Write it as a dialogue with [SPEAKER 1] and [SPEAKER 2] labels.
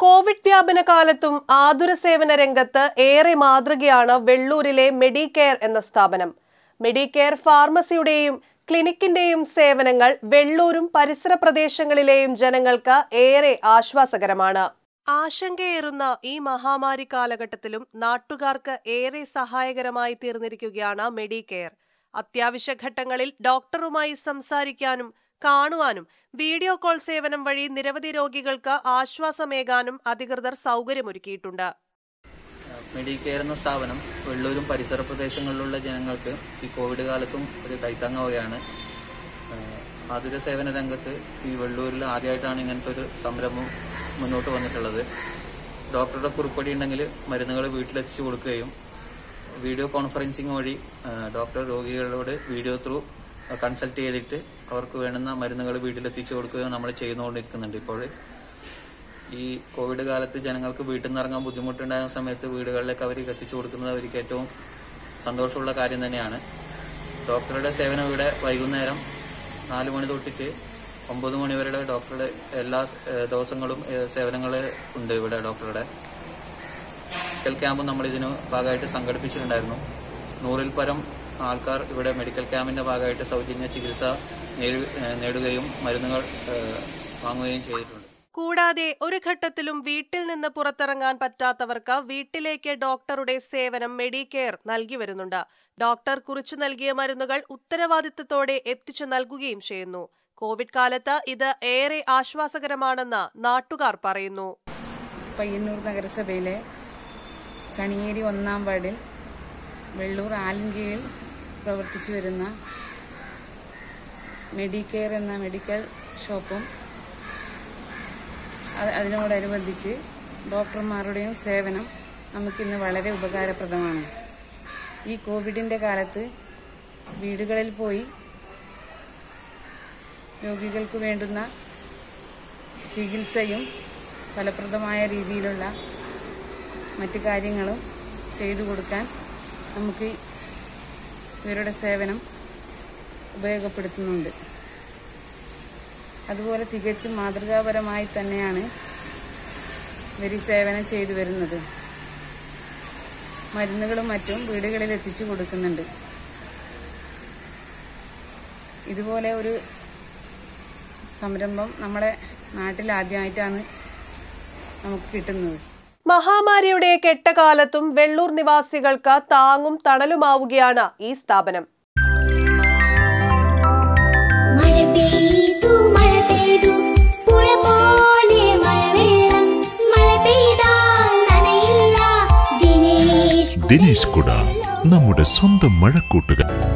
[SPEAKER 1] Covid വ്യാപന കാലത്തും ആതുര സേവന രംഗത്ത് ഏറെ മാതൃകയാണ് വെള്ളൂരിലെ മെഡികെയർ എന്ന സ്ഥാപനം. മെഡികെയർ ഫാർമസിയുടെയും ക്ലിനിക്കിന്റെയും സേവനങ്ങൾ വെള്ളൂരും പരിസര പ്രദേശങ്ങളിലെയും ജനങ്ങൾക്ക് ഏറെ ആശ്വാസകരമാണ്. ആശങ്കയേറുന്ന ഈ മഹാമാരി കാലഘട്ടത്തിലും നാട്ടുകാർക്ക് ഏറെ സഹായകരമായി തീർന്നിരിക്കുകയാണ് മെഡികെയർ. അത്യാവശ്യ ഘട്ടങ്ങളിൽ ഡോക്ടറുമായി സംസാരിക്കാനും കാണുവാനും വീഡിയോ കോൾ സേവനം വഴി നിരവധി രോഗികൾക്ക് ആശ്വാസമേകാനും അധികൃതർ സൗകര്യമൊരുക്കിയിട്ടുണ്ട്.
[SPEAKER 2] മെഡിക്കെയർ എന്ന സ്ഥാപനം വെള്ളൂരും പരിസര പ്രദേശങ്ങളിലുള്ള ജനങ്ങൾക്ക് ഈ കോവിഡ് കാലത്തും ഒരു കൈത്താങ്ങവുകയാണ് ആതുര സേവന രംഗത്ത് ഈ വെള്ളൂരിൽ ആദ്യമായിട്ടാണ് ഇങ്ങനത്തെ ഒരു സംരംഭം മുന്നോട്ട് വന്നിട്ടുള്ളത്. ഡോക്ടറുടെ കുറിപ്പടി ഉണ്ടെങ്കിൽ മരുന്നുകൾ വീട്ടിലെത്തിച്ചു കൊടുക്കുകയും വീഡിയോ കോൺഫറൻസിംഗ് വഴി ഡോക്ടർ രോഗികളോട് വീഡിയോ ത്രൂ കൺസൾട്ട് ചെയ്തിട്ട് അവർക്ക് വേണ്ടുന്ന മരുന്നുകൾ വീട്ടിലെത്തിച്ചു കൊടുക്കുകയും നമ്മൾ ചെയ്തുകൊണ്ടിരിക്കുന്നുണ്ട് ഇപ്പോൾ. ഈ കോവിഡ് കാലത്ത് ജനങ്ങൾക്ക് വീട്ടിൽ നിന്ന് ഇറങ്ങാൻ ബുദ്ധിമുട്ടുണ്ടായ സമയത്ത് വീടുകളിലേക്ക് അവർ എത്തിച്ചു കൊടുക്കുന്നത് അവർക്ക് ഏറ്റവും സന്തോഷമുള്ള കാര്യം തന്നെയാണ്. ഡോക്ടറുടെ സേവനം ഇവിടെ വൈകുന്നേരം നാല് മണി തൊട്ടിട്ട് ഒമ്പത് മണി വരെ ഡോക്ടറുടെ എല്ലാ ദിവസങ്ങളും സേവനങ്ങൾ ഉണ്ട് ഇവിടെ ഡോക്ടറുടെ. മെഡിക്കൽ ക്യാമ്പ് നമ്മൾ ഇതിന് ഭാഗമായിട്ട് സംഘടിപ്പിച്ചിട്ടുണ്ടായിരുന്നു. നൂറിൽ പരം ആൾക്കാർ ഇവിടെ മെഡിക്കൽ ക്യാമ്പിന്റെ ഭാഗമായിട്ട് സൗജന്യ ചികിത്സ നേടുകയും മരുന്നുകൾ വാങ്ങുകയും ചെയ്തിട്ടുണ്ട്.
[SPEAKER 1] കൂടാതെ ഒരു ഘട്ടത്തിലും വീട്ടിൽ നിന്ന് പുറത്തിറങ്ങാൻ പറ്റാത്തവർക്ക് വീട്ടിലേക്ക് ഡോക്ടറുടെ സേവനം മെഡിക്കെയർ നൽകി വരുന്നുണ്ട്. ഡോക്ടർ കുറിച്ചു നൽകിയ മരുന്നുകൾ ഉത്തരവാദിത്തത്തോടെ എത്തിച്ചു നൽകുകയും ചെയ്യുന്നു. കോവിഡ് കാലത്ത് ഇത് ഏറെ ആശ്വാസകരമാണെന്ന് നാട്ടുകാർ പറയുന്നു.
[SPEAKER 3] പയ്യന്നൂർ നഗരസഭയിലെ കണിയേരി ഒന്നാം വാർഡിൽ വെള്ളൂർ ആലിങ്കയിൽ പ്രവർത്തിച്ചു വരുന്ന മെഡിക്കെയർ എന്ന മെഡിക്കൽ ഷോപ്പും അത് അതിനോടനുബന്ധിച്ച് ഡോക്ടർമാരുടെയും സേവനം നമുക്കിന്ന് വളരെ ഉപകാരപ്രദമാണ്. ഈ കോവിഡിന്റെ കാലത്ത് വീടുകളിൽ പോയി രോഗികൾക്ക് വേണ്ടുന്ന ചികിത്സയും ഫലപ്രദമായ രീതിയിലുള്ള മറ്റു കാര്യങ്ങളും ചെയ്തു കൊടുക്കാൻ നമുക്ക് ഇവരുടെ സേവനം ഉപയോഗപ്പെടുത്തുന്നുണ്ട്. അതുപോലെ തികച്ചും മാതൃകാപരമായി തന്നെയാണ് ഇവർ സേവനം ചെയ്തു വരുന്നത്. മരുന്നുകളും മറ്റും വീടുകളിൽ എത്തിച്ചു കൊടുക്കുന്നുണ്ട്. ഇതുപോലെ ഒരു സംരംഭം നമ്മളെ നാട്ടിൽ ആദ്യമായിട്ടാണ് നമുക്ക് കിട്ടുന്നത്.
[SPEAKER 1] മഹാമാരിയുടെ കെട്ടകാലത്തും വെള്ളൂർ നിവാസികൾക്ക് താങ്ങും തണലുമാവുകയാണ് ഈ സ്ഥാപനം.
[SPEAKER 4] ദിനേശ് കുട നമ്മുടെ സ്വന്തം മഴക്കൂട്ടുകാർ.